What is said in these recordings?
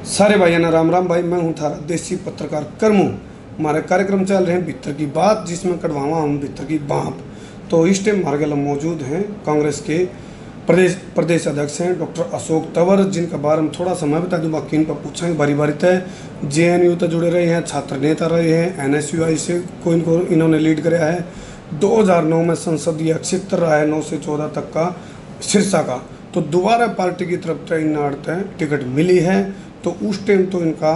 सारे भाइयों राम राम भाई, मैं हूँ थारा देसी पत्रकार करमू। हमारे कार्यक्रम चल रहे हैं भीतर की बात, जिसमें कटवावा हूँ भीतर की बाप। तो इस टाइम हमारे मौजूद हैं कांग्रेस के प्रदेश प्रदेश अध्यक्ष हैं डॉक्टर अशोक तंवर, जिनका बारे में थोड़ा समय बता दूँ, बाकी इन पर पूछेंगे बारी बारी तय। जे एन यू तो जुड़े रहे हैं, छात्र नेता रहे हैं एन एस यू आई से को इनको इन्होंने लीड कराया है। 2009 में संसदीय क्षेत्र रहा है, नौ से चौदह तक का सिरसा का। तो दोबारा पार्टी की तरफ़ से इन टिकट मिली है। तो उस टाइम तो इनका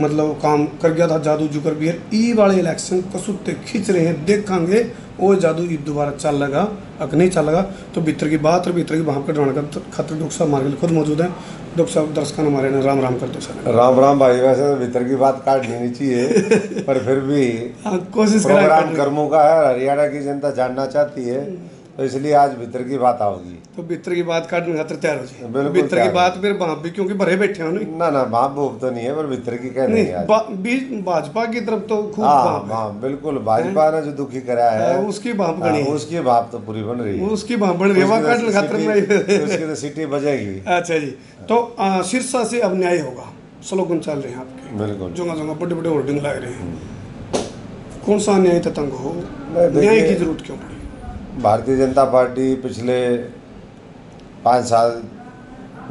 मतलब काम कर गया था जादू जुकर भी ई वाले इलेक्शन कसुत्ते खींच रहे हैं देखेंगे। वो जादू ईद दोबारा चल लगा अगर नहीं चल लगा। तो भीतर की बात और भीतर की भाव कटवाने का खतर डॉक्टर साहब हमारे खुद मौजूद है। डॉक्टर साहब दर्शकों हमारे ने राम राम करते सर। राम राम भाई वैसे तो भीतर की बात काट लेनी चाहिए पर फिर भी हाँ, कोशिश प्रोग्राम कर्मों का है हरियाणा की जनता जानना चाहती है। तो इसलिए आज भीतर की बात आओगी। तो भीतर की बात काटने खातर तैयार हो जाए भीतर की बात फिर वहाँ भी क्योंकि भरे बैठे हो नहीं ना ना भाप भूप तो नहीं है पर भीतर की कह नहीं बीच भाजपा की तरफ़ तो खूब हाँ है। बिल्कुल भाजपा ने जो दुखी करा है हाँ, उसकी भाप हाँ, गणी उसकी भाप तो पूरी बन रही है। उसकी भाप बन रही है काटने खातर उसकी तो- उसकी तो सीटी बजेगी। अच्छा जी तो सिरसा से अब न्याय होगा। स्लोगन चल रहे हैं आपके। बिल्कुल। जगह जगह बड़े बड़े होर्डिंग लग रहे हैं। कौन सा न्याय तंग हो? न्याय की ज़रूरत क्यों भारतीय जनता पार्टी पिछले पाँच साल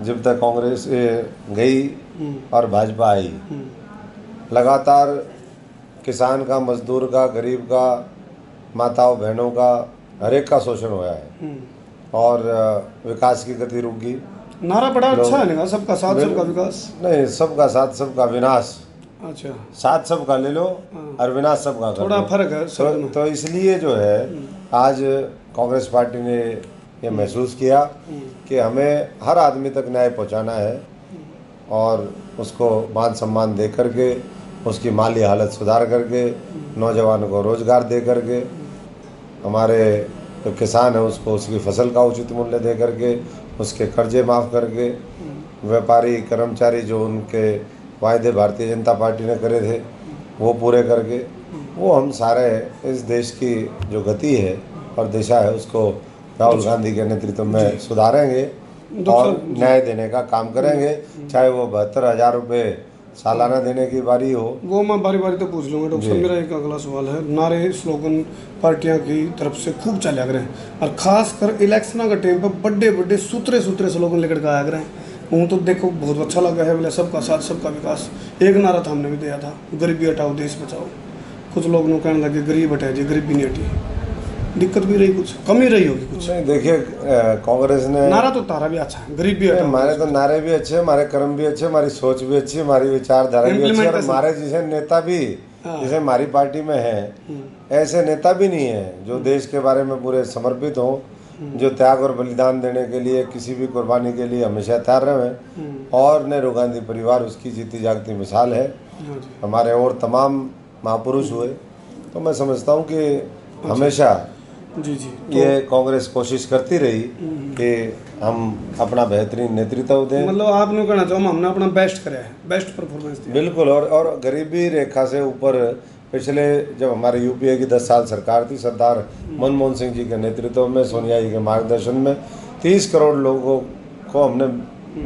जब तक कांग्रेस गई और भाजपा आई लगातार किसान का मजदूर का गरीब का माताओं बहनों का हर एक का शोषण हुआ है। और विकास की गति रुक गई। नारा बड़ा अच्छा है सबका साथ सबका विकास। नहीं सबका साथ सबका विनाश। अच्छा। साथ सबका ले लो और विनाश सबका कर थोड़ा फ़र्क है तो, तो इसलिए जो है आज कांग्रेस पार्टी ने ये महसूस किया कि हमें हर आदमी तक न्याय पहुंचाना है और उसको मान सम्मान दे करके उसकी माली हालत सुधार करके नौजवानों को रोज़गार दे करके हमारे जो तो किसान है उसको उसकी फ़सल का उचित मूल्य दे करके उसके कर्जे माफ़ करके व्यापारी कर्मचारी जो उनके वायदे भारतीय जनता पार्टी ने करे थे वो पूरे करके। वो हम सारे इस देश की जो गति है और दिशा है उसको राहुल गांधी के नेतृत्व में सुधारेंगे और न्याय देने का काम करेंगे चाहे वो बहत्तर हज़ार रुपये सालाना देने की बारी हो। वो मैं बारी बारी तो पूछ लूँगा डॉक्टर साहब मेरा एक अगला सवाल है। नारे स्लोगन पार्टियाँ की तरफ़ से खूब चले आ रहे हैं और खास कर इलेक्शन के टाइम पर बड़े बड़े सूत्रे सूत्रे स्लोगन लेकर के आया रहे हैं वो तो देखो बहुत अच्छा लगा है बोले सबका साथ सबका विकास। एक नारा था हमने भी दिया था गरीबी हटाओ देश बचाओ। कुछ लोग नो कहने लगे गरीब हटाए जी गरीबी नहीं हटी। दिक्कत भी रही कुछ कमी रही होगी कुछ। नहीं देखिए कांग्रेस ने नारा तो तारा भी अच्छा है गरीबी हटाओ। हमारे तो नारे भी अच्छे हमारे कर्म भी अच्छे हमारी सोच भी अच्छी हमारी विचारधारा भी अच्छी और हमारे जैसे नेता भी हाँ। जैसे हमारी पार्टी में है ऐसे नेता भी नहीं है जो देश के बारे में पूरे समर्पित हो। जो त्याग और बलिदान देने के लिए किसी भी कुर्बानी के लिए हमेशा तैयार रहे। हैं और नेहरू गांधी परिवार उसकी जीती जागती मिसाल है। हमारे और तमाम महापुरुष हुए। तो मैं समझता हूँ कि हमेशा जी जी। ये कांग्रेस कोशिश करती रही कि हम अपना बेहतरीन नेतृत्व दें। मतलब आप आपने कहना चाहो हमने अपना बेस्ट कराया बेस्ट परफॉर्मेंस दिया बिल्कुल और और गरीबी रेखा से ऊपर पिछले जब हमारे यूपीए की दस साल सरकार थी सरदार मनमोहन सिंह जी के नेतृत्व में सोनिया जी के मार्गदर्शन में तीस करोड़ लोगों को हमने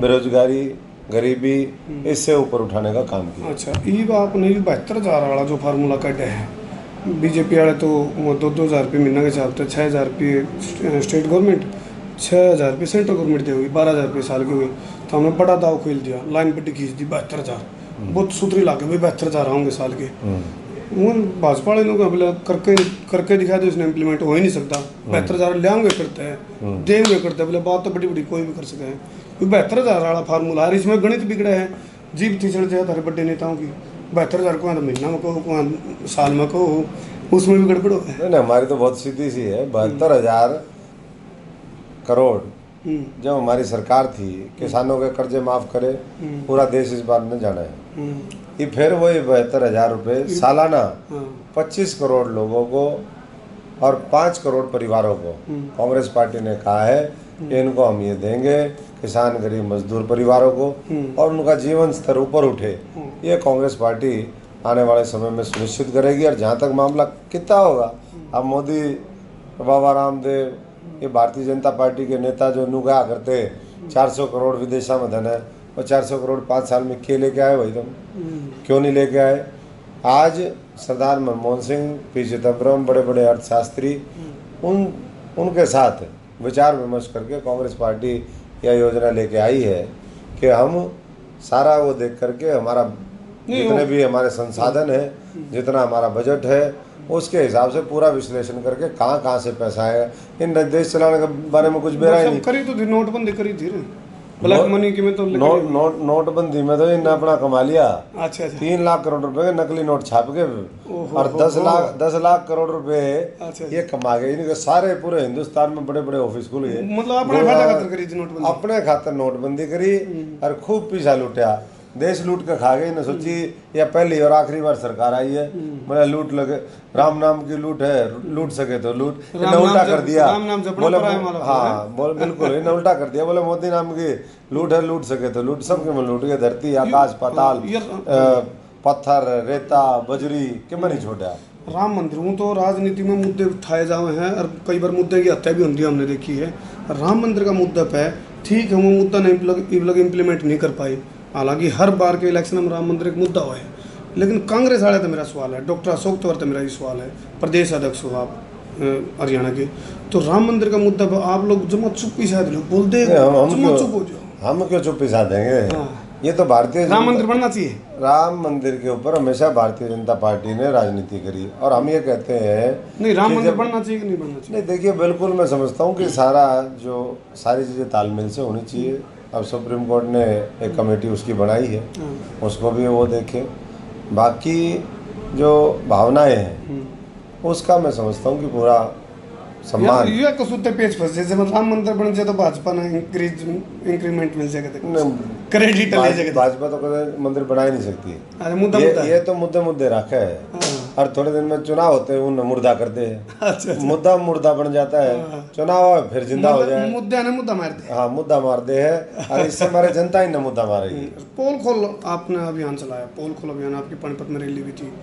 बेरोजगारी गरीबी इससे ऊपर उठाने का काम किया। अच्छा ई आपने बहत्तर हज़ार वाला जो फार्मूला कटे है बीजेपी वाले तो वो दो दो हज़ार रुपये महीना के चलते छः हज़ार रुपये स्टेट गवर्नमेंट छः हज़ार रुपये सेंट्रल गवर्नमेंट दे हुई बारह हज़ार रुपये साल की हुई तो हमने बड़ा दाव खेल दिया लाइन पट्टी खींच दी बहत्तर हज़ार। बहुत सूत्री लागे भाई बहत्तर हज़ार होंगे साल के। वो भाजपा वाले लोग बोले करके करके दिखा दो इसने इम्प्लीमेंट हो ही नहीं सकता। बहत्तर हज़ार लेंगे करते हैं देंगे करते हैं बोले बात तो बड़ी बड़ी कोई भी कर सके। हैं क्योंकि बहत्तर हज़ार वाला फार्मूला है इसमें गणित बिगड़े हैं। जीप तीसरे जाए हमारे बड़े नेताओं की। बहत्तर हज़ार को महीना में कहो को साल में कहो उसमें भी गड़बड़ हो है नहीं हमारी तो बहुत सीधी सी है। बहत्तर हज़ार करोड़ हम्म, जब हमारी सरकार थी किसानों के कर्जे माफ़ करे पूरा देश इस बात में जाना है। कि फिर वही बहत्तर हज़ार रुपये सालाना हाँ, पच्चीस करोड़ लोगों को और पाँच करोड़ परिवारों को। कांग्रेस पार्टी ने कहा है कि इनको हम ये देंगे किसान गरीब मजदूर परिवारों को और उनका जीवन स्तर ऊपर उठे। ये कांग्रेस पार्टी आने वाले समय में सुनिश्चित करेगी और जहाँ तक मामला कितना होगा अब मोदी बाबा रामदेव ये भारतीय जनता पार्टी के नेता जो नुगा करते 400 करोड़ विदेशा में धन है और 400 करोड़ पाँच साल में क्यों लेके आए वही तुम? क्यों नहीं लेके आए? आज सरदार मनमोहन सिंह पी चिदम्बरम बड़े बड़े अर्थशास्त्री उन उनके साथ विचार विमर्श करके कांग्रेस पार्टी यह योजना लेके आई है कि हम सारा वो देख करके हमारा जितने भी हमारे संसाधन है जितना हमारा बजट है उसके हिसाब से पूरा विश्लेषण करके कहाँ कहाँ से पैसा आएगा इन देश चलाने के बारे में कुछ बेरा ही नहीं। करी तो नोटबंदी करी थी ब्लैक मनी की में तो नोट नोट नोटबंदी में तो इनने अपना कमा लिया। अच्छा अच्छा। तीन लाख करोड़ रुपए के नकली नोट छाप के और दस लाख दस लाख करोड़ रुपए अच्छा ये कमा गए। इनके सारे पूरे हिंदुस्तान में बड़े बड़े ऑफ़िस खुल गए। मतलब अपने खाते खातर करी नोटबंदी। अपने खातर नोटबंदी करी और खूब पैसा लूटा। देश लूट के खा गई न सोची या पहली और आखिरी बार सरकार आई है। मतलब लूट लगे राम नाम की लूट है लूट सके तो लूट। इन्हें उल्टा कर दिया। राम नाम बोले हाँ बोले बिल्कुल इन्हें उल्टा कर दिया। बोले मोदी नाम की लूट है लूट सके तो लूट सबके में लूट गए धरती आकाश पाताल पत्थर रेता बजरी के में नहीं छोड़ा राम मंदिर हूँ तो राजनीति में मुद्दे उठाए जाए हैं और कई बार मुद्दे की हत्या भी होती है हमने देखी है। राम मंदिर का मुद्दा पे ठीक है वो मुद्दा नहीं लग इम्प्लीमेंट नहीं कर पाए। हालाँकि हर बार के इलेक्शन में राम मंदिर एक मुद्दा हुआ है। लेकिन कांग्रेस वाले तो मेरा सवाल है डॉक्टर अशोक तौर तो मेरा ये सवाल है प्रदेश अध्यक्ष हो आप हरियाणा के। तो राम मंदिर का मुद्दा आप लोग जमा चुप ही शायद लोग बोलते जमा चुप हो जाओ। हम क्यों चुप्पी साध देंगे? हाँ। ये तो भारतीय राम मंदिर बनना चाहिए। राम मंदिर के ऊपर हमेशा भारतीय जनता पार्टी ने राजनीति करी। और हम ये कहते हैं नहीं राम मंदिर बनना चाहिए कि नहीं बनना चाहिए? नहीं देखिए बिल्कुल मैं समझता हूँ कि सारा जो सारी चीज़ें तालमेल से होनी चाहिए। अब सुप्रीम कोर्ट ने एक कमेटी उसकी बनाई है हाँ। उसको भी वो देखे बाकी जो भावनाएँ हैं हम्म। उसका मैं समझता हूँ कि पूरा सम्मान। ये ये कसूते पेज फंस जैसे मतलब राम मंदिर बन जाए तो भाजपा ने इंक्रीज इंक्रीमेंट मिल जाएगा क्रेडिट ले जाएगा। भाजपा तो कभी मंदिर बना ही नहीं सकती। अरे मुद्दा ये, मुद्दा। ये तो मुद्दे मुद्दे रखे है। हाँ। और थोड़े दिन में चुनाव होते हैं उन मुर्दा करते हैं अच्छा मुद्दा मुर्दा बन जाता है। चुनाव हो फिर ज़िंदा हो जाए। मुद्दे ने मुद्दा मार दे। हाँ मुद्दा मार दे है। और इससे हमारे जनता ही न मुद्दा मारेगी। पोल खोल आपने अभियान चलाया। पोल खोल अभियान। आपकी पानीपत में रैली भी थी।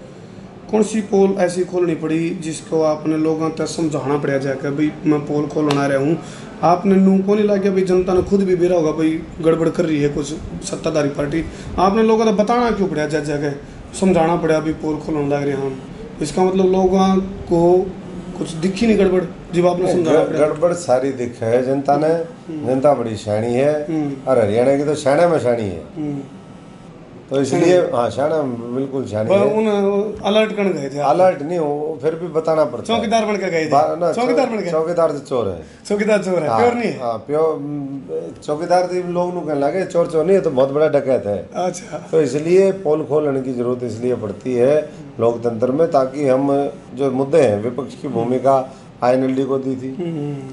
कौन सी पोल ऐसी खोलनी पड़ी जिसको आपने लोगों तक समझाना पड़ा जाकर भाई मैं पोल खोलना रहा हूँ। आपने नू को नहीं लगा भाई जनता ने खुद भी बेरा होगा भाई गड़बड़ कर रही है कुछ सत्ताधारी पार्टी। आपने लोगों को बताना क्यों पड़ा जा जगह समझाना पड़ा भाई पोल खोलना लग रहे हम। इसका मतलब लोगों को कुछ दिखी नहीं गड़बड़ जब आपने समझाना गड़बड़ सारी दिख है जनता ने। जनता बड़ी शानी है। हम्म। और हरियाणा की तो शाना में शानी है। हम्म। तो इसलिए हाँ शाना बिल्कुल शानी उन अलर्ट करने गए थे अलर्ट नहीं हो फिर भी बताना पड़ता चौकीदार बन के गए थे। चौकीदार बन के। चौकीदार तो चोर है। चौकीदार चोर है हाँ, प्योर नहीं है। प्योर चौकीदार तो लोग नु कहने लगे चोर चोर नहीं है तो बहुत बड़ा डकैत है। अच्छा। तो इसलिए पोल खोलने की ज़रूरत इसलिए पड़ती है लोकतंत्र में ताकि हम जो मुद्दे हैं विपक्ष की भूमिका आईएनएलडी को दी थी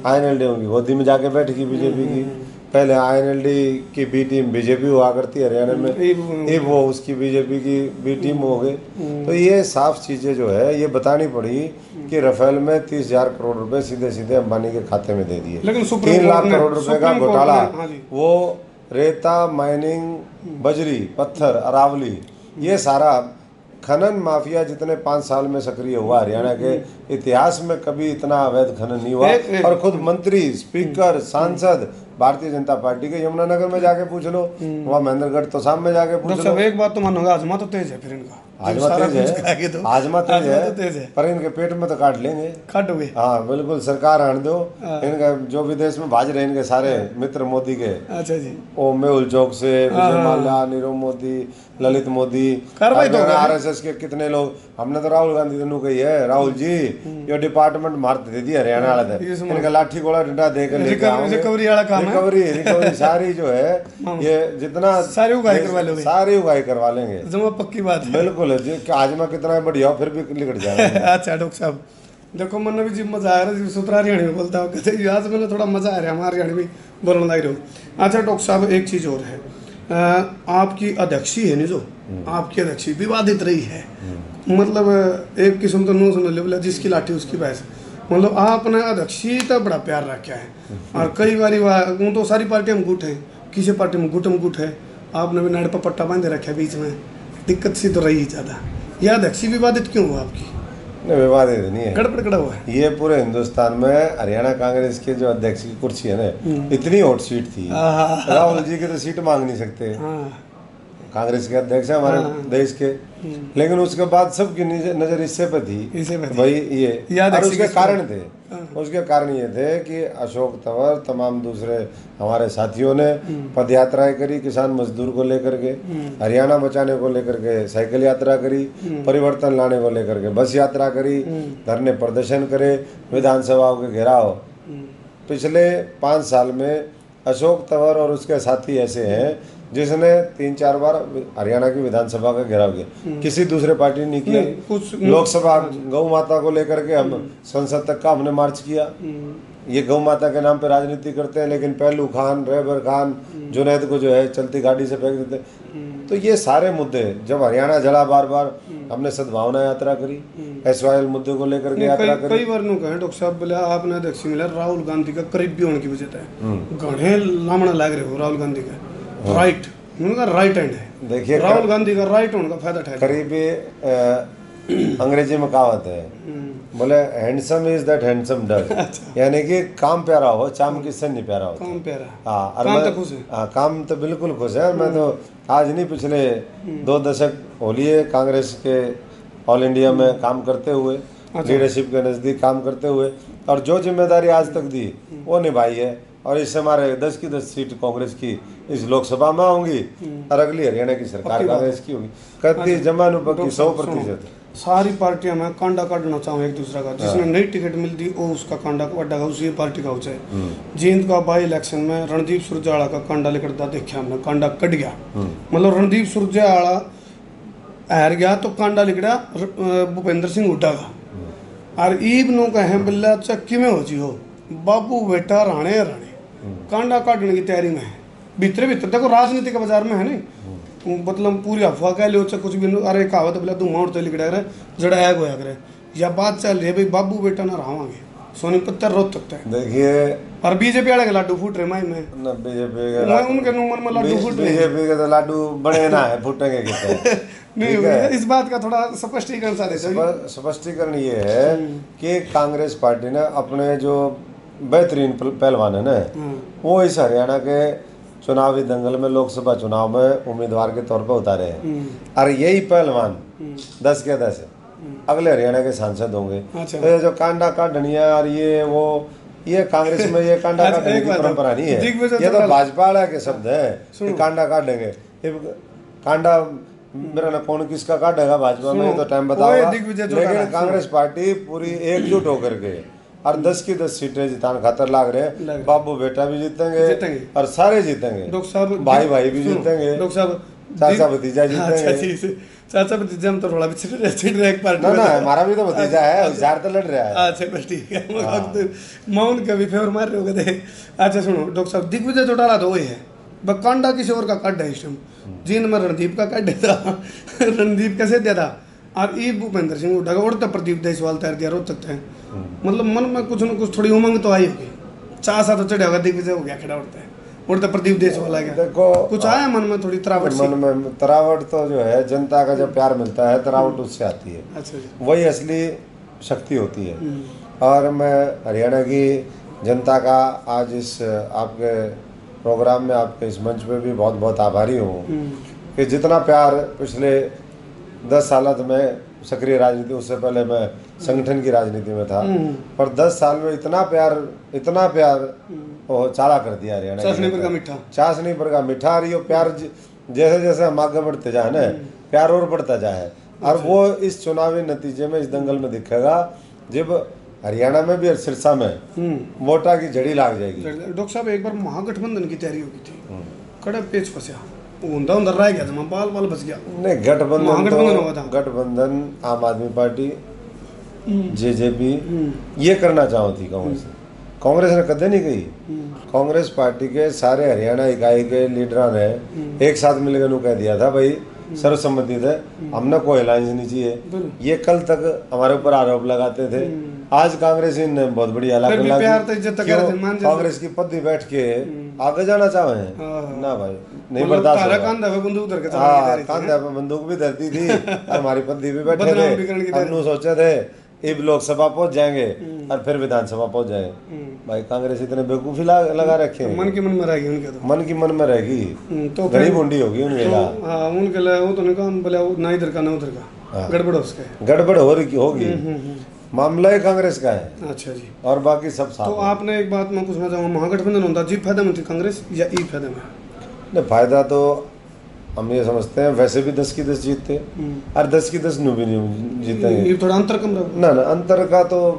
आईएनएलडी की गोदी में जाके बैठेगी बीजेपी की। पहले आईएनएलडी की बी टीम बीजेपी हुआ करती हरियाणा में। ये- ये वो उसकी बीजेपी की बी टीम हो गई। तो ये साफ़ चीज़ें जो है ये बतानी पड़ी कि रफेल में तीस हज़ार करोड़ रुपए सीधे सीधे अंबानी के खाते में दे दिए। तीन लाख करोड़ रुपए का घोटाला। हाँ। वो रेता माइनिंग बजरी पत्थर अरावली ये सारा खनन माफिया जितने पाँच साल में सक्रिय हुआ हरियाणा के इतिहास में कभी इतना अवैध खनन नहीं हुआ। और खुद मंत्री स्पीकर सांसद भारतीय जनता पार्टी के यमुनानगर में जाके पूछ लो वहाँ महेंद्रगढ़ तो सामने जाके पूछ लो। एक बात तो मानोगा आजमा तो तेज है फिर इनका। आजमा तेज है तो आजमा तेज है तो तेज है। पर इनके पेट में तो काट लेंगे। काटोगे हाँ बिल्कुल सरकार आने दो। इनका जो विदेश में भाज रहे इनके सारे मित्र मोदी के। अच्छा जी। ओ मेहुल चौक से Vijay Mallya Nirav Modi Lalit Modi. R S S के कितने लोग हमने तो राहुल गांधी ने कही है राहुल जी ये डिपार्टमेंट मार दे दी हरियाणा वाला हम्म। इनका लाठी गोला डंडा देकर रिकवरी वाला काम है। रिकवरी रिकवरी सारी जो है ये जितना सारी उगाई करवा लोगे। सारी उगाई करवा लेंगे। जमा पक्की बात है। बिल्कुल जी आजमा कितना बढ़िया फिर भी लिकट जाएगा अच्छा डॉक्टर साहब देखो मन भी जी मज़ा आ रहा है जी सुतरा हरियाणी में बोलता हूँ। कहते आज मैंने थोड़ा मज़ा आ रहा है हमारे हरियाणी में बोलने लग रहे। हो अच्छा डॉक्टर साहब एक चीज़ और है। आपकी अध्यक्षी है नहीं जो आपकी अध्यक्षी विवादित रही है। मतलब एक किस्म तो नो सुन लो बोला जिसकी लाठी उसकी भैंस। मतलब आपने अध्यक्षी तो बड़ा प्यार रखा है। और कई बार वो तो सारी पार्टियाँ में गुट है किसी पार्टी में गुट में गुट है। आपने भी नाड़ पर पट्टा बांधे रखा है बीच में। दिक्कत सी तो रही ही ज़्यादा। यह अध्यक्षी विवादित क्यों हुआ आपकी? नहीं विवादित नहीं है। गड़बड़ गड़ा हुआ है। ये पूरे हिंदुस्तान में हरियाणा कांग्रेस के जो अध्यक्ष की कुर्सी है ना इतनी हॉट सीट थी। राहुल जी की तो सीट मांग नहीं सकते। हाँ। कांग्रेस के अध्यक्ष है हमारे देश के। लेकिन उसके बाद सबकी नज़र इससे पे थी। इसे भाई ये। याद और उसके कारण थे। उसके कारण ये थे कि अशोक तंवर तमाम दूसरे हमारे साथियों ने पद यात्राएँ करी किसान मजदूर को लेकर के। हरियाणा बचाने को लेकर के साइकिल यात्रा करी। परिवर्तन लाने को लेकर के बस यात्रा करी। धरने प्रदर्शन करे। विधानसभाओं के घेराव। पिछले पाँच साल में अशोक तंवर और उसके साथी ऐसे हैं जिसने तीन चार बार हरियाणा की विधानसभा का घेराव किया। किसी दूसरे पार्टी ने नहीं किया। कुछ- लोकसभा गौ माता को लेकर के हम संसद तक का हमने मार्च किया। ये गौ माता के नाम पर राजनीति करते हैं लेकिन पहलू खान रैबर खान जुनैद को जो है चलती गाड़ी से फेंक देते तो ये सारे मुद्दे जब हरियाणा जला बार बार हमने सद्भावना यात्रा करी एस मुद्दे को लेकर के यात्रा करी। कई बार नु कहे डॉक्टर साहब बोले आपने अध्यक्ष मिला राहुल गांधी का करीबी होने की वजह से। घने लामड़ा लाग रहे हो राहुल गांधी का? राइट उनका राइट हैंड है। देखिए राहुल गांधी का राइट होने का फ़ायदा करीबी अंग्रेज़ी में कहावत है बोले handsome is that handsome does यानी कि काम प्यारा हो चाम किससे नहीं प्यारा हो। काम प्यारा। हाँ और काम मैं- तो खुश है। काम तो बिल्कुल खुश है। मैं तो आज नहीं पिछले दो दशक हो लिए कांग्रेस के ऑल इंडिया में काम करते हुए लीडरशिप के नज़दीक काम करते हुए और जो ज़िम्मेदारी आज तक दी वो निभाई है। और इससे हमारे दस की दस सीट कांग्रेस की इस लोकसभा में होंगी और अगली हरियाणा की सरकार कांग्रेस की होगी। कति जमानुपक्की सौ। प्रतिशत। सारी पार्टियाँ में कांडा काटना चाहूँ एक दूसरा का। जिसने नई टिकट मिलती वो उसका कांडा वड्डा का उसी पार्टी का हो। जाए जींद का बाई इलेक्शन में रणदीप सुरजावाला का कांडा लेकर देखा हमने कांडा कट गया। मतलब रणदीप सुरजावाला हार गया तो कांडा लिखड़ा भूपेंद्र सिंह हुड्डा का। और ईब नो कहे बिल्ला चक्की में हो जी हो? बाबू बेटा राणे राणे। कांडा काटने की तैयारी में है। भीतर भीतर देखो राजनीति के बाज़ार में है नहीं? मतलब पूरी अफवाह कह लो चाहे कुछ भी अरे कहावत बोला तू माउंट लिख करे जड़ा ऐग होया करे। या बात चल रही है भाई बाबू बेटा ना रहावांगे। सोनी पत्थर रोज सकता है। देखिए और बीजेपी वाले के लाडू फूट रहे माई में। बीजेपी मैं उनके नंबर में लाडू फूट रहे बीजेपी के तो लाडू बड़े ना है फूटेंगे कितने। नहीं। इस बात का थोड़ा स्पष्टीकरण सा स्पष्टीकरण ये है कि कांग्रेस पार्टी ने अपने जो बेहतरीन पहलवान है ना वो इस हरियाणा के चुनावी दंगल में लोकसभा चुनाव में उम्मीदवार के तौर पर उतारे हैं। और यही पहलवान दस के दस अगले हरियाणा के सांसद होंगे। अच्छा। तो ये जो कांडा का काटनिया और ये वो ये कांग्रेस में ये कांडा अच्छा, की बात परंपरा नहीं है। ये तो भाजपा वाला के शब्द है। कि कांडा काटेंगे कांडा मेरा ना कौन किसका काटेगा भाजपा में तो टाइम चौटाला, लेकिन कांग्रेस पार्टी पूरी एकजुट होकर के और दस की दस सीटें जिताने खातर लाग रहे बाबू बेटा भी जीतेंगे जीतेंगे। और सारे जीतेंगे। डॉक्टर साहब भाई भाई भी जीतेंगे। डॉक्टर साहब चाचा भतीजा अच्छा जीतेंगे। चाचा भतीजा हम तो थोड़ा भी छिड़ रहे छिड़ रहे एक पार्टी ना ना तो- हमारा भी तो भतीजा है होशियार तो लड़ रहा है। अच्छा बस ठीक है मैं उनका भी फेवर मार रहे हो गए अच्छा सुनो डॉक्टर साहब दिग्विजय चौटाला तो वही है। बस कांडा किसी और का काट है इस टाइम जींद में रणदीप का काट था। रणदीप कैसे दिया था? और ई भूपेंद्र सिंह उठा उड़ता प्रदीप देशवाल तैयार दिया रोज सकते हैं मतलब मन में कुछ ना कुछ थोड़ी उमंग तो आई होगी। चाह सा तो चढ़ा होगा दिग्विजय हो गया खड़ा उड़ता है। उड़ता प्रदीप देशवाल आ गया देखो कुछ आया मन में थोड़ी तरावट मन में तरावट तो जो है जनता का जब प्यार मिलता है तरावट उससे आती है। अच्छा वही असली शक्ति होती है। और मैं हरियाणा की जनता का आज इस आपके प्रोग्राम में आपके इस मंच पे भी बहुत बहुत आभारी हूँ। कि जितना प्यार पिछले दस साल में सक्रिय राजनीति उससे पहले मैं संगठन की राजनीति में था। पर दस साल में इतना प्यार इतना प्यार वो चाला कर दिया हरियाणा चाशनी पर का मीठा। चाशनी पर का मीठा और ये प्यार जैसे जैसे हम आगे बढ़ते जाए ना प्यार और बढ़ता जाए। और वो इस चुनावी नतीजे में इस दंगल में दिखेगा जब हरियाणा में भी और सिरसा में मोटा की जड़ी लाग जाएगी। डॉक्टर साहब एक बार महागठबंधन की तैयारी होगी थी। कड़े पेच फंसा ऊंधा ऊंधा रह गया था बाल बाल बच गया। नहीं गठबंधन तो। गठबंधन आम आदमी पार्टी जेजेपी ये करना चाहो थी कांग्रेस। ने कांग्रेस ने कदे नहीं कही? कांग्रेस पार्टी के सारे हरियाणा इकाई के लीडर ने एक साथ मिलकर कह दिया था भाई सर्वसम्मति थे हमने कोई अलायंस नहीं चाहिए। ये कल तक हमारे ऊपर आरोप लगाते थे। आज कांग्रेस ने बहुत बड़ी तो तो। कांग्रेस की पद्दी बैठ के आगे जाना चाहे? हाँ। ना भाई नहीं मतलब बर्दाश्त पे बंदूक हाँ पे बंदूक भी धरती थी हमारी पद्दी भी बैठे थे। भी सोचे थे अब लोकसभा पहुँच जाएँगे और फिर विधानसभा पहुँच जाएँगे हम्म। भाई कांग्रेस इतने बेवकूफ़ी लगा रखे हैं। मन की मन में रहेगी उनके तो। मन की मन में रहेगी। हम्म, तो फिर मुंडी होगी उनके ला। तो हाँ उनके लिए वो तो नहीं कहा बोले ना इधर का ना उधर का। हाँ। गड़बड़ है उसके। गड़बड़ हो रही होगी। हम्म, हम्म, मामला ही कांग्रेस का है। अच्छा जी। और बाकी सब साथ तो आपने एक बात मैं पूछना चाहूँगा महागठबंधन होता जी फ़ायदा में थी कांग्रेस या ई फ़ायदा में? फ़ायदा तो हम ये समझते हैं वैसे भी दस की दस जीतते हम्म। और दस की दस नु भी नहीं जीतेंगे। ये थोड़ा अंतर कम रहा ना ना अंतर का तो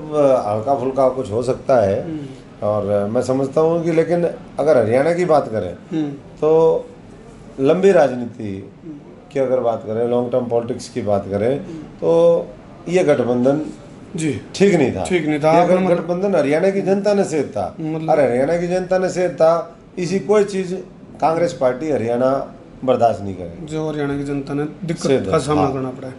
हल्का फुल्का कुछ हो सकता है। और मैं समझता हूँ कि लेकिन अगर हरियाणा की बात करें हम्म, तो लंबी राजनीति की अगर बात करें लॉन्ग टर्म पॉलिटिक्स की बात करें तो ये गठबंधन जी। ठीक नहीं था। ठीक नहीं था। मतलब- गठबंधन हरियाणा की जनता ने सेध था। मतलब- और हरियाणा की जनता ने सेध था। इसी कोई चीज़ कांग्रेस पार्टी हरियाणा बर्दाश्त नहीं करेगी जो हरियाणा की जनता ने दिक्कत का सामना हाँ। करना पड़ा है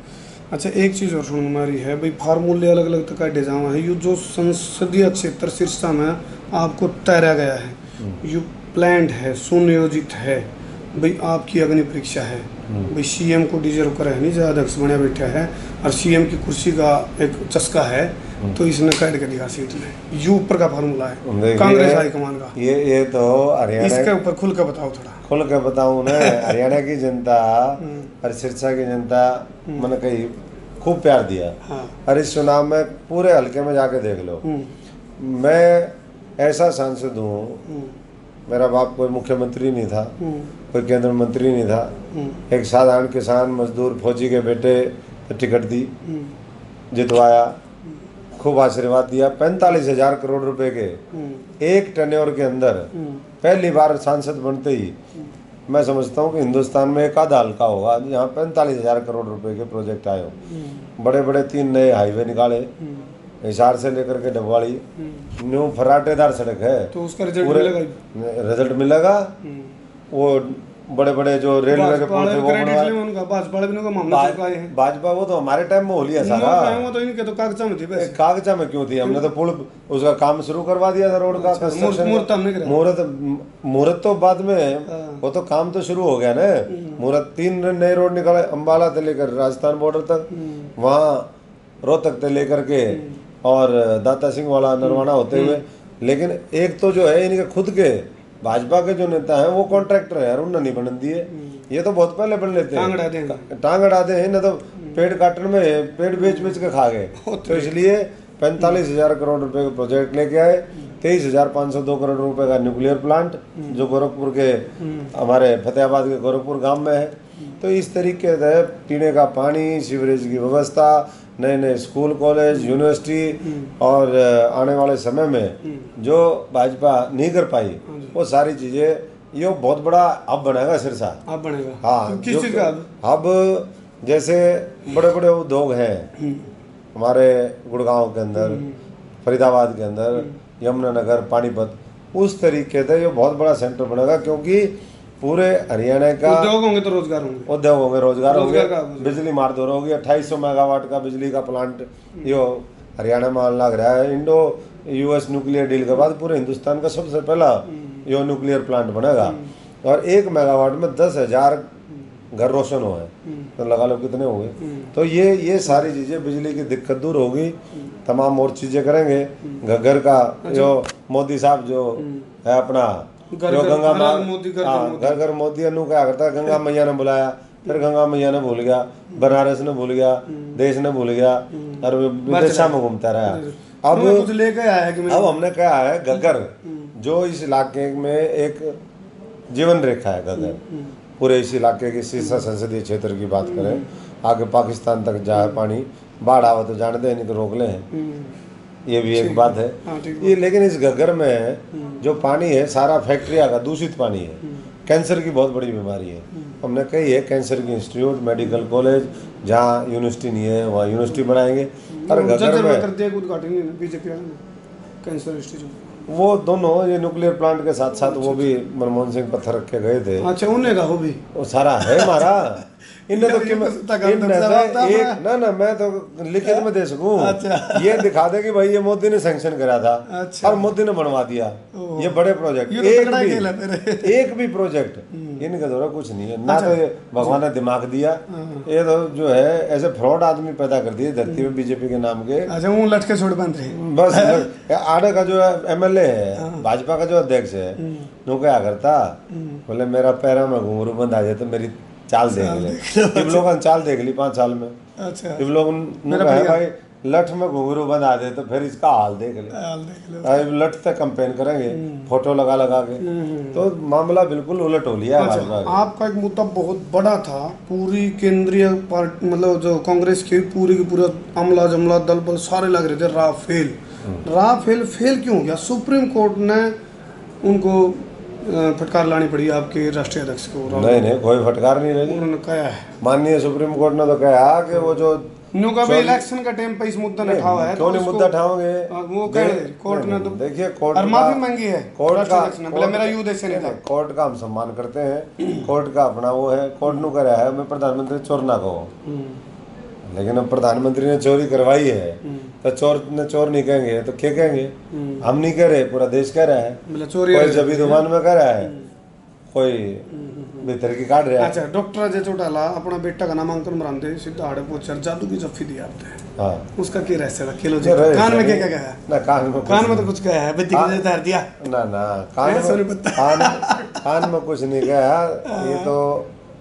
अच्छा एक चीज़ और सुन हमारी है भाई फार्मूले अलग अलग तरह का जावा है ये जो संसदीय क्षेत्र सिरसा में आपको तैरा गया है हम्म। ये प्लान्ड है सुनियोजित है भाई आपकी अग्नि परीक्षा है हम्म। भाई सीएम को डिजर्व करे नहीं जो अध्यक्ष बने बैठा है और सीएम की कुर्सी का एक चस्का है। तो इसने काट के दिखा सीट में यू ऊपर का फार्मूला है। कांग्रेस हाईकमान का। ये ये तो हरियाणा इसके ऊपर खुल कर बताओ थोड़ा। खुल के बताऊँ ना हरियाणा की जनता हम्म। और सिरसा की जनता मैंने कही खूब प्यार दिया। हाँ। और इस चुनाव में पूरे हल्के में जाके देख लो। हम्म, मैं ऐसा सांसद हूँ हम्म, मेरा बाप कोई मुख्यमंत्री नहीं था हम्म, कोई केंद्र मंत्री नहीं था। हम्म, एक साधारण किसान मजदूर फौजी के बेटे टिकट दी हम्म, जितवाया। खूब आशीर्वाद दिया। पैंतालीस हज़ार करोड़ रुपए के एक टर्नओवर के अंदर पहली बार सांसद बनते ही मैं समझता हूँ कि हिंदुस्तान में एक आधा हल्का होगा। जहाँ पैंतालीस हज़ार करोड़ रुपए के प्रोजेक्ट आए हो। बड़े बड़े तीन नए हाईवे निकाले हिसार से लेकर के डबवाड़ी। न्यू फराटेदार सड़क है। तो उसका रिज़ल्ट मिलेगा रिज़ल्ट मिलेगा। वो बड़े बड़े जो रेलवे के पुल थे वो बनवाए भाजपा उनका मामला वो तो हमारे टाइम में हो लिया सारा। वो तो इनके तो कागजा में थी बस। कागजा में क्यों थी? हमने तो पुल उसका काम शुरू करवा दिया था रोड का अच्छा, मुहूर्त हमने कराया। मुहूर्त मुहूर्त तो बाद में हाँ। वो तो काम तो शुरू हो गया ना। मुहूर्त तीन नए रोड निकाले अम्बाला से लेकर राजस्थान बॉर्डर तक। हम्म। वहाँ रोहतक से लेकर के और दाता सिंह वाला नरवाना होते हुए। लेकिन एक तो जो है इनके खुद के भाजपा के जो नेता हैं वो कॉन्ट्रैक्टर है उन्होंने नहीं बनन दिए ये तो बहुत पहले बन लेते हैं। टांग अड़ा दे हैं ना तो पेड़ काटने में पेड़ बेच बेच के खा गए। तो इसलिए पैंतालीस हज़ार करोड़ रुपए का प्रोजेक्ट लेके आए। तेईस हज़ार पाँच सौ दो करोड़ रुपए का न्यूक्लियर प्लांट जो गोरखपुर के हमारे फतेहाबाद के गोरखपुर गाँव में है। तो इस तरीके से पीने का पानी सीवरेज की व्यवस्था नए नए स्कूल कॉलेज यूनिवर्सिटी और आने वाले समय में जो भाजपा नहीं कर पाई वो सारी चीज़ें ये बहुत बड़ा हब बनेगा सिरसा आप बनेगा। हाँ किस चीज़ का अब? अब जैसे बड़े बड़े उद्योग हैं हमारे गुड़गांव के अंदर फरीदाबाद के अंदर यमुनानगर पानीपत उस तरीके से ये बहुत बड़ा सेंटर बनेगा क्योंकि पूरे हरियाणा का उद्योग होंगे तो रोज़गार होंगे। उद्योग होंगे रोज़गार होंगे। बिजली मार दो होगी अट्ठाईस मेगावाट का बिजली का प्लांट यो हरियाणा में लग रहा है। इंडो यूएस न्यूक्लियर डील के बाद पूरे हिंदुस्तान का सबसे पहला यो न्यूक्लियर प्लांट बनेगा। और एक मेगावाट में दस हज़ार घर रोशन हुए तो लगा लो कितने हुए। तो ये ये सारी चीज़ें बिजली की दिक्कत दूर होगी। तमाम और चीज़ें करेंगे। घर का जो मोदी साहब जो है अपना जो घर- गंगा घर- माँ घर मोदी, घर- घर हाँ, मोदी। घर मोदी अनु क्या करता गंगा मैया ने बुलाया फिर गंगा मैया ने भूल गया बनारस ने भूल गया देश ने भूल गया और विदेशा में घूमता रहा। अब कुछ लेके आया है कि अब हमने कहा है गगर जो इस इलाके में एक जीवन रेखा है गगर। पूरे इस इलाके की सिरसा संसदीय क्षेत्र की बात करें आगे पाकिस्तान तक जाए पानी बाढ़ आवे तो जान दे नहीं तो रोक ले ये भी एक बात है। हाँ ये लेकिन इस घग्गर में जो पानी है सारा फैक्ट्रिया का दूषित पानी है। कैंसर की बहुत बड़ी बीमारी है। हमने कही है कैंसर की इंस्टीट्यूट मेडिकल कॉलेज जहाँ यूनिवर्सिटी नहीं है वहाँ यूनिवर्सिटी बनाएँगे। और घग्गर में बीजेपी कैंसर इंस्टीट्यूट। वो दोनों ये न्यूक्लियर प्लांट के साथ साथ वो भी मनमोहन सिंह पत्थर रख के गए थे। अच्छा उन्हें का वो भी? वो सारा है हमारा। इनने तो तो एक ना ना मैं तो लिखित में दे सकूँ। अच्छा। ये दिखा दे कि भाई ये मोदी ने सैंक्शन करा था। अच्छा। और मोदी ने बनवा दिया। ये बड़े प्रोजेक्ट तो एक भी। एक भी प्रोजेक्ट इनके द्वारा कुछ नहीं है। ना तो ये भगवान ने दिमाग दिया ये तो जो है ऐसे फ्रॉड आदमी पैदा कर दिए धरती में बीजेपी के नाम के। अच्छा वो लटके छोड़ बंद रहे। बस आड़े का जो एमएलए है भाजपा का जो अध्यक्ष है वो क्या करता। बोले मेरा पैरा में घुंघरू बंद आ जाए तो मेरी चाल देख ले। इन लोगों चाल देख ली पाँच साल में। अच्छा। इन लोग भाई लठ में घुंघरू आ जाए तो फिर इसका हाल देख ले। हाल देख लो। अब लठ तक कंपेन करेंगे फ़ोटो लगा लगा के। तो मामला बिल्कुल उलट हो लिया भाजपा आपका एक मुद्दा बहुत बड़ा था पूरी केंद्रीय पार्टी मतलब जो कांग्रेस की पूरी की पूरा अमला जमला दल बल सारे लग रहे थे राफेल। राफेल फेल क्यों हो गया? सुप्रीम कोर्ट ने उनको फटकार लानी पड़ी आपके राष्ट्रीय अध्यक्ष को नहीं नहीं कोई फटकार नहीं लगी उन्होंने कहा है। माननीय सुप्रीम कोर्ट ने तो कहा कि वो जो का भी इलेक्शन का टाइम पे इस मुद्दा ने उठावा है तो मुद्दा उठाओगे हाँ, वो कह कोर्ट ने तो देखिए कोर्ट और माफ़ी मांगी है कोर्ट का ने बोला मेरा युद्ध ऐसे नहीं था। कोर्ट का हम सम्मान करते हैं। कोर्ट का अपना वो है कोर्ट नु करा है मैं प्रधानमंत्री चोर ना कहो हम्म, लेकिन अब प्रधानमंत्री ने चोरी करवाई है तो चोर ने चोर नहीं कहेंगे तो क्या कहेंगे? हम नहीं कह रहे पूरा देश कह रहा है। चोरी कोई जबी दुकान में कह रहा है। कोई भीतर की काट रहा है। अच्छा डॉक्टर अजय चौटाला अपना बेटा का नामांकन मरांदे सीधा आड़े पोचर जादू की जफ्फी दी आपने हाँ। उसका क्या रहस्य था किलो जी। कान में क्या क्या कहा? ना कान में कान में तो कुछ कहा है बिद्दी की जैसे दिया। ना ना कान मैं कान कान में कुछ नहीं गया ये तो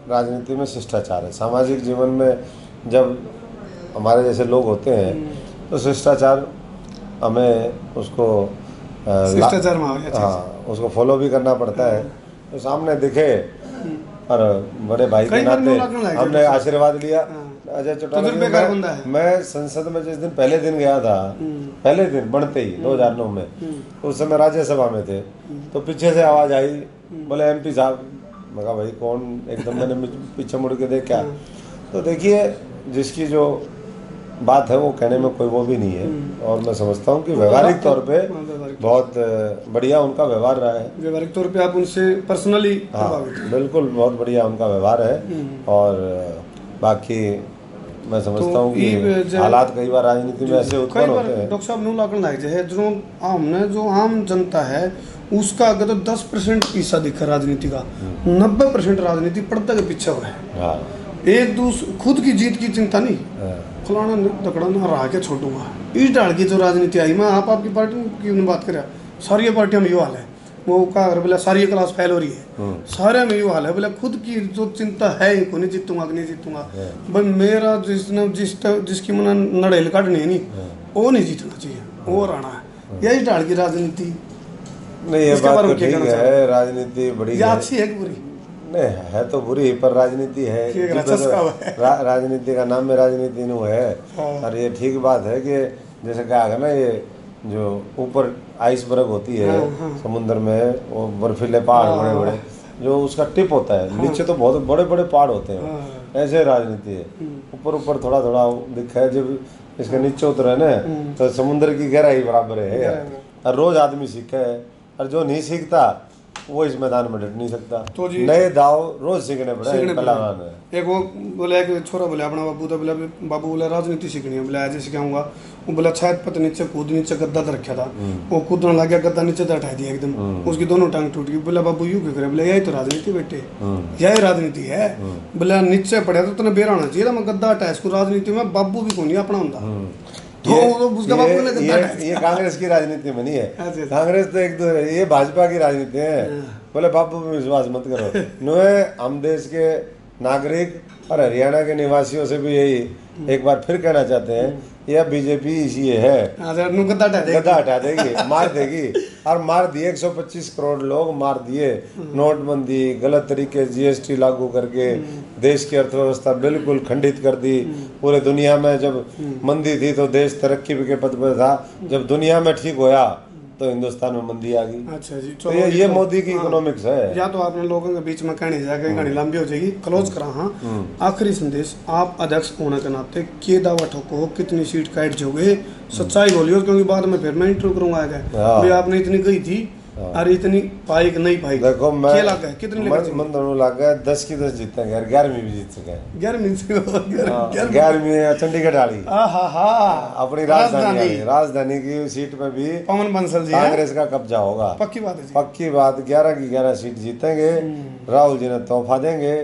राजनीति में शिष्टाचार है। सामाजिक जीवन में जब हमारे जैसे लोग होते हैं तो शिष्टाचार हमें उसको शिष्टाचार में आ हाँ उसको फॉलो भी करना पड़ता है। तो सामने दिखे और बड़े भाई के नाते हमने आशीर्वाद लिया अजय चौटाला जी, तजुर्बेकार बंदा है। मैं, मैं संसद में जिस दिन पहले दिन गया था पहले दिन बढ़ते ही 2009 में तो उस समय राज्यसभा में थे। तो पीछे से आवाज़ आई बोले एमपी साहब। मैं कहा भाई कौन? एकदम मैंने पीछे मुड़ के देखा। तो देखिए जिसकी जो बात है वो कहने में कोई वो भी नहीं है। और मैं समझता हूँ कि व्यवहारिक तौर पे हाँ, बहुत बढ़िया उनका व्यवहार रहा है। व्यवहारिक तौर पे आप उनसे पर्सनली हाँ बिल्कुल बहुत बढ़िया उनका व्यवहार है। हम्म। और बाकी मैं समझता तो हूँ ये कि हालात कई बार राजनीति में ऐसे उत्पन्न होते हैं। डॉक्टर साहब नू लागण लग जाए जो हमने जो आम जनता है उसका अगर तो दस परसेंट हिस्सा दिखा राजनीति का हम्म। नब्बे परसेंट राजनीति पर्दा के पीछे हुआ है। हाँ। एक दूस खुद की जीत की चिंता नहीं। हाँ, फलाना दकड़ा ना हरा के छोड़ूँगा। इस डाल की जो राजनीति आई। मैं आप आपकी पार्टी की बात करें? सारी पार्टियों में यो हाल है। वो का अगर बोला सारी क्लास फेल हो रही है। हम्म, सारे में यो हाल है। बोले खुद की जो चिंता है इनको नहीं जीतूँगा कि नहीं जीतूँगा। भाई मेरा जिसने जिस जिसकी मना नड़ेल काटनी है नहीं। वो नहीं जीतना चाहिए। वो राणा है। यही डाल की राजनीति। नहीं ये बात तो ठीक है। राजनीति बड़ी अच्छी है। बुरी? नहीं है तो बुरी पर राजनीति है है। रा, राजनीति का नाम में राजनीति नु है हाँ। और ये ठीक बात है कि जैसे कहा है ना ये जो ऊपर आइसबर्ग होती है हाँ, हाँ। समुद्र में वो बर्फीले पहाड़ बड़े। बड़े जो उसका टिप होता है नीचे तो बहुत बड़े बड़े पहाड़ होते हैं। ऐसे राजनीति है हम्म। ऊपर ऊपर थोड़ा थोड़ा दिखा है जब इसके नीचे उतरे ना तो समुद्र की गहराई बराबर है। और रोज आदमी सीखे है और जो नहीं सीखता वो इस मैदान में डट नहीं सकता। तो जी- नए दाव रोज सीखने पड़े सीखने एक वो बोले एक छोरा बोले अपना बाबू तो बोले बाबू बोले राजनीति सीखनी है। बोले ऐसे सिखाऊँगा। वो बोला छायद पता नीचे कूद नीचे गद्दा तो रखा था। वो कूदने लग गया गद्दा नीचे तो हटा दिया एकदम। उसकी दोनों टांग टूट गई। बोला बाबू यू क्यों करे? बोले यही तो राजनीति बेटे। यही राजनीति है। बोले नीचे पड़ा तो तने बेर आना चाहिए मैं गद्दा हटाया। इसको राजनीति में बाबू भी कौन अपना होता। तो उसका ने ये, ये, कांग्रेस की राजनीति में नहीं है। अच्छा। कांग्रेस तो एक दो ये भाजपा की राजनीति है। बोले बापू पे विश्वास मत करो। नुए हम देश के नागरिक और हरियाणा के निवासियों से भी यही एक बार फिर कहना चाहते हैं यह बीजेपी इसी है हाँ, नु गद्दा हटा गद्दा हटा देगी मार देगी। और मार दिए 125 करोड़ लोग मार दिए। नोटबंदी गलत तरीके जीएसटी लागू करके देश की अर्थव्यवस्था बिल्कुल खंडित कर दी। पूरे दुनिया में जब मंदी थी तो देश तरक्की के पद पर था। जब दुनिया में ठीक होया तो हिंदुस्तान में मंदी आ गई। अच्छा जी तो ये ये तो- मोदी की हाँ। इकोनॉमिक्स है। या तो आपने लोगों के बीच में कहने जाके घड़ी लंबी हो जाएगी। क्लोज करा हाँ। आखिरी संदेश आप अध्यक्ष होने के नाते के दावा ठोको कितनी सीट काट जोगे सच्चाई बोलियो क्योंकि बाद में फिर मैं इंटरव्यू करूँगा आगे। हाँ। आपने इतनी कही थी और इतनी पाई नहीं पाई? देखो मैं क्या? लगा है? कितनी मन, लेकर मन दोनों लग दस की दस जीतेंगे और ग्यारहवीं भी जीत चुके हैं। ग्यारहवीं हाँ, ग्यारह ग्यारहवीं। चंडीगढ़ वाली अपनी राजधानी राजधानी। की सीट में भी पवन बंसल जी कांग्रेस का कब्जा होगा। पक्की बात है पक्की बात ग्यारह की ग्यारह सीट जीतेंगे। राहुल जी ने तोहफा देंगे।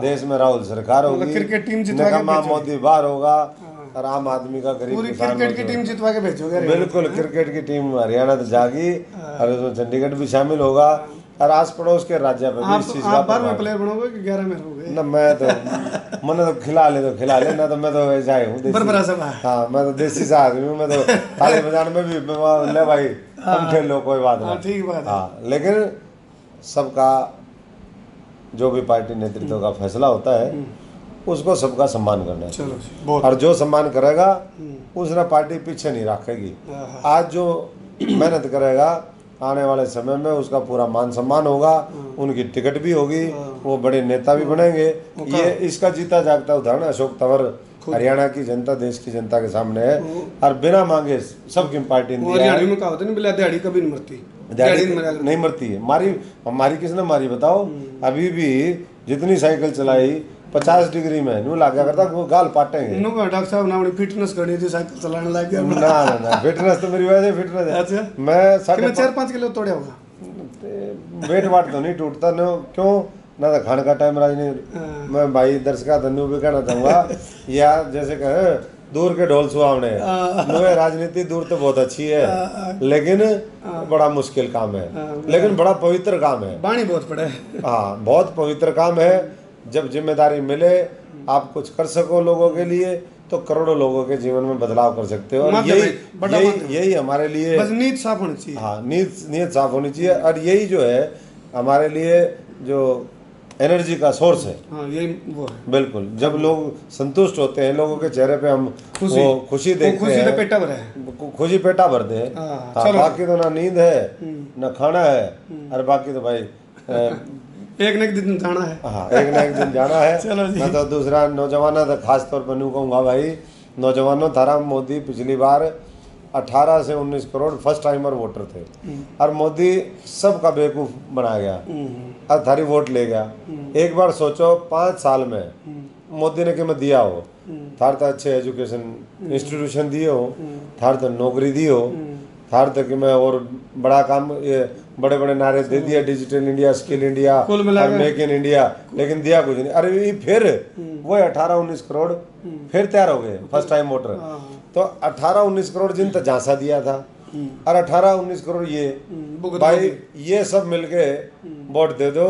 देश में राहुल सरकार होगी। मतलब क्रिकेट टीम भेजोगे। मोदी बाहर होगा। और आम आदमी का गरीब पूरी क्रिकेट की टीम जितवा के भेजोगे बिल्कुल क्रिकेट की टीम हरियाणा तो जागी और उसमें चंडीगढ़ भी शामिल होगा और आस पड़ोस के राज्य में भी इस चीज़ का बारहवें प्रभाव। प्लेयर बनोगे कि ग्यारह में रहोगे? ना मैं तो मैंने तो खिला ले तो खिला ले ना तो मैं तो ऐसा ही हूँ बरबरा सब है। हाँ मैं तो देसी सा आदमी हूँ मैं तो थाली बजाने में भी ले भाई तुम खेल लो कोई बात हाँ नहीं। ठीक बात है। हाँ लेकिन सबका जो भी पार्टी नेतृत्व का फैसला होता है उसको सबका सम्मान करना बहुत और जो सम्मान करेगा उसने पार्टी पीछे नहीं रखेगी। आज जो मेहनत करेगा आने वाले समय में उसका पूरा मान सम्मान होगा उनकी टिकट भी होगी वो बड़े नेता भी बनेंगे। ये इसका जीता जागता उदाहरण अशोक तंवर हरियाणा की जनता देश की जनता के सामने है। और बिना मांगे सबकी पार्टी ने वो दिया है। हरियाणवी में कहा होता है दिहाड़ी कभी नहीं मरती। नहीं नहीं मरती है। मारी हमारी किसने? मारी बताओ। अभी भी जितनी साइकिल चलाई पचास डिग्री में नू लागा करता वो गाल पाटेंगे। नो का डॉक्टर साहब ना अपनी फिटनेस करनी थी साइकिल चलाने लग गया। ना ना ना फिटनेस तो मेरी वजह से फिटनेस है। अच्छा। मैं साढ़े चार पाँच किलो तोड़े होगा? वेट वाट तो नहीं टूटता न क्यों? ना तो खाने का टाइम राज नहीं। मैं भाई दर्शका धन्यू भी कहना चाहूँगा। या जैसे कहे दूर के ढोल सुहावने नुए राजनीति दूर तो बहुत अच्छी है। लेकिन बड़ा मुश्किल काम है। लेकिन बड़ा पवित्र काम है। बाणी बहुत पड़ा है हाँ बहुत पवित्र काम है। जब ज़िम्मेदारी मिले आप कुछ कर सको लोगों के लिए तो करोड़ों लोगों के जीवन में बदलाव कर सकते हो। और यही यही यही हमारे लिए बस नींद साफ़ होनी चाहिए। हाँ नीयत नीयत साफ़ होनी चाहिए। और यही जो है हमारे लिए जो एनर्जी का सोर्स है। हाँ यही वो है। बिल्कुल जब लोग संतुष्ट होते हैं लोगों के चेहरे पे हम खुशी वो खुशी देखते खुशी हैं। पेटा भरा है। खुशी पेटा भरते हैं हाँ, हाँ। बाकी तो ना नींद है ना खाना है। और बाकी तो भाई एक न एक दिन जाना है। हाँ एक ना एक दिन जाना है। चलो जी। मैं तो दूसरा नौजवान तो खास तौर पर नू कहूँगा भाई। नौजवानों थारा मोदी पिछली बार 18 से 19 करोड़ फ़र्स्ट टाइमर वोटर थे। और मोदी सबका बेवकूफ़ बना गया। और थारी वोट ले गया। एक बार सोचो पाँच साल में मोदी ने कि मैं दिया हो। थार तो अच्छे एजुकेशन इंस्टीट्यूशन दिए हो। थार तो नौकरी दी हो। थार तक मैं और बड़ा काम ये बड़े बड़े नारे दे दिए डिजिटल इंडिया स्किल इंडिया कुल मेक इन इंडिया लेकिन दिया कुछ नहीं। अरे ये फिर वो अठारह उन्नीस करोड़ फिर तैयार हो गए फ़र्स्ट टाइम वोटर तो अठारह उन्नीस करोड़ जिन झांसा दिया था और अठारह उन्नीस करोड़ ये भाई ये सब मिलके वोट दे दो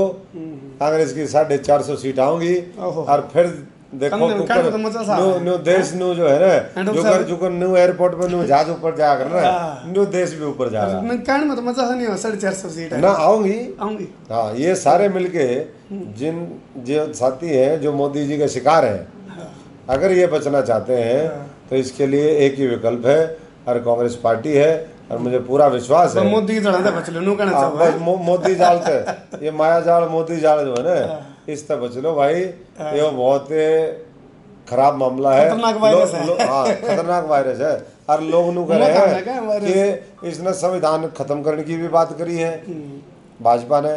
कांग्रेस की साढ़े चार सौ सीट आऊँगी और फिर देखो तो न्यू न्यू देश न्यू जो है ना जुकर जुकर न्यू एयरपोर्ट न्यू जहाज़ ऊपर जा कर ना न्यू देश भी ऊपर जा रहा मैं कहने में तो मज़ा नहीं हो साढ़े चार सौ सीट है। ना आऊँगी। आऊँगी। हाँ ये सारे मिलके जिन जो साथी हैं जो मोदी जी का शिकार है अगर ये बचना चाहते हैं तो इसके लिए एक ही विकल्प है और कांग्रेस पार्टी है और मुझे पूरा विश्वास तो है। मोदी हाँ, मोदी जाल से ये माया जाल मोदी जाल जो है ना इस तरह बच लो भाई। ये बहुत खराब मामला है। खतरनाक वायरस है। लो- हाँ खतरनाक वायरस है। और लोग नु कह रहे हैं कि इसने संविधान खत्म करने की भी बात करी है। भाजपा ने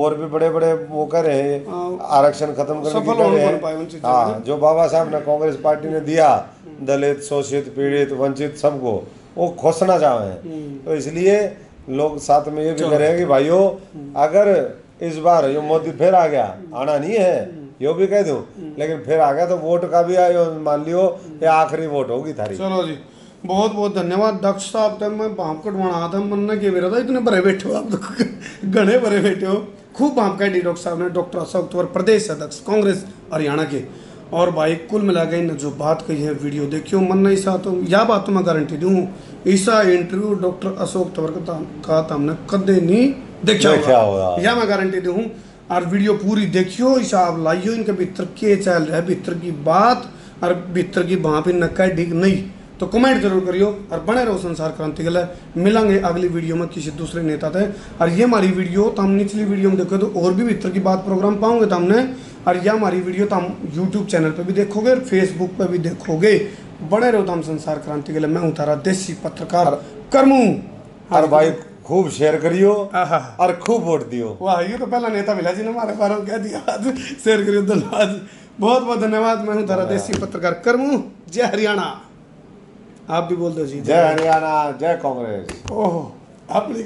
और भी बड़े बड़े वो कर रहे हैं। आरक्षण खत्म करने की हैं। हाँ जो बाबा साहब ने कांग्रेस पार्टी ने दिया दलित शोषित पीड़ित वंचित सबको वो खोसना चाहे। हैं तो इसलिए लोग साथ में ये भी कह रहे हैं कि भाइयों अगर इस बार ये मोदी फिर आ गया। आना नहीं है, यो भी कह दूँ। लेकिन फिर आ गया तो वोट का भी आयो, मान लियो, ये आखिरी वोट होगी थारी। चलो जी, बहुत बहुत धन्यवाद। डॉक्टर साहब तब मैं भाप कटवाना था मन ने मेरा था इतने भरे बैठे हो आप तो घने भरे बैठे हो। खूब भाप काटी डॉक्टर साहब ने, डॉक्टर अशोक तंवर, प्रदेश अध्यक्ष, कांग्रेस, हरियाणा के। और भाई, कुल मिला के इन जो बात कही है, वीडियो देखियो मन नहीं सा तो या बात तो मैं गारंटी दूँ ऐसा इंटरव्यू डॉक्टर अशोक तंवर का था- तो हमने कदे नहीं देखा देखा होगा होगा। या मैं गारंटी दूँ और वीडियो पूरी देखियो हिसाब लाइयो इनके भीतर के चल रहा है भीतर की बात और भीतर की वहाँ पे नक्का ठीक नहीं। तो कमेंट ज़रूर करियो और बने रहो संसार क्रांति के लिए। मिलेंगे अगली वीडियो में किसी दूसरे नेता थे और ये हमारी वीडियो तो हम निचली वीडियो में देखो तो और भी भीतर की बात प्रोग्राम पाओगे तो हमने और यह हमारी वीडियो तो हम यूट्यूब चैनल पे भी देखोगे और फेसबुक पे भी देखोगे। बने रहो तो हम संसार क्रांति के लिए। मैं हूँ तारा देसी पत्रकार करमू और भाई खूब शेयर करियो और खूब वोट दियो। वाह ये तो पहला नेता मिला जी ने हमारे बारे में कह दिया। शेयर करियो धन्यवाद। बहुत बहुत धन्यवाद मैं हूँ धरादेशी पत्रकार करमू जय हरियाणा। आप भी बोल दो जी। जय हरियाणा जय कांग्रेस। ओह आपने